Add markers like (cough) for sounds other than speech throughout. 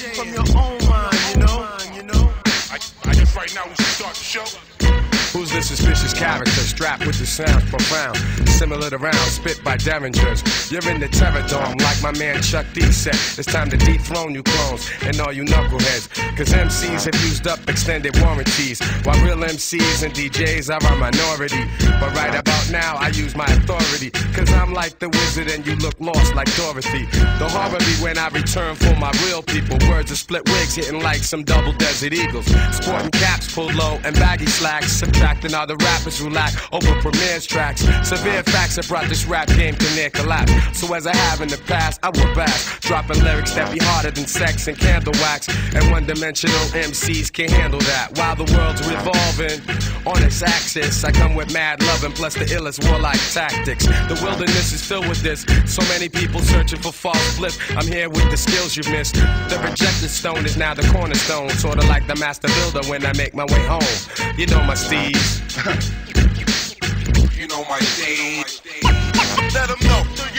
from your own mind, you know? I, I guess right now we should start the show. Who's this suspicious character strapped with the sound profound? Similar to rounds spit by Derringers. You're in the terror dome, like my man Chuck D said. It's time to dethrone you clones and all you knuckleheads. Cause MCs have used up extended warranties, while real MCs and DJs are a minority. But right about now I use my authority. Cause I'm like the wizard and you look lost like Dorothy. The horror be when I return for my real people. Words of split wigs hitting like some double desert eagles. Sporting caps pulled low and baggy slacks subtracting all the rappers who lack over premieres tracks. Severe facts have brought this rap game to near collapse. So as I have in the past, I will back, dropping lyrics that be harder than sex and candle wax. And one-dimensional MCs can't handle that. While the world's revolving on its axis, I come with mad loving plus the illest warlike tactics. The wilderness is filled with this. So many people searching for false bliss. I'm here with the skills you've missed. The rejected stone is now the cornerstone, sorta like the master builder when I make my way home. You know my steez. (laughs) You know my stage. Let them know.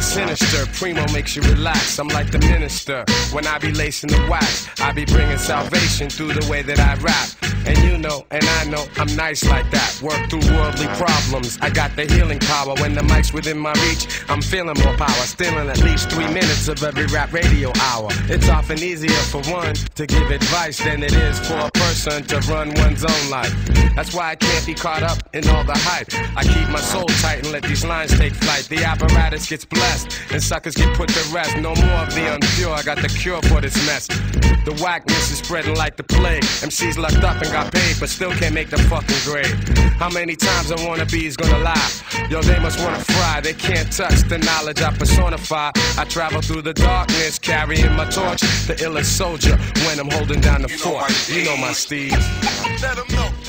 Is sinister, Primo makes you relax. I'm like the minister. When I be lacing the wax, I be bringing salvation through the way that I rap. And you know, and I know, I'm nice like that. Work through worldly problems. I got the healing power. When the mic's within my reach, I'm feeling more power. Stealing at least three minutes of every rap radio hour. It's often easier for one to give advice than it is for a person to run one's own life. That's why I can't be caught up in all the hype. I keep my soul tight and let these lines take flight. The apparatus gets blessed and suckers get put to rest. No more of the unpure. I got the cure for this mess. The whackness is spreading like the plague. MCs locked up and got paid, but still can't make the fucking grade. How many times a wanna be is gonna lie? Yo, they must wanna fry. They can't touch the knowledge I personify. I travel through the darkness, carrying my torch. The illest soldier when I'm holding down the fort. You know my steez. Let them know.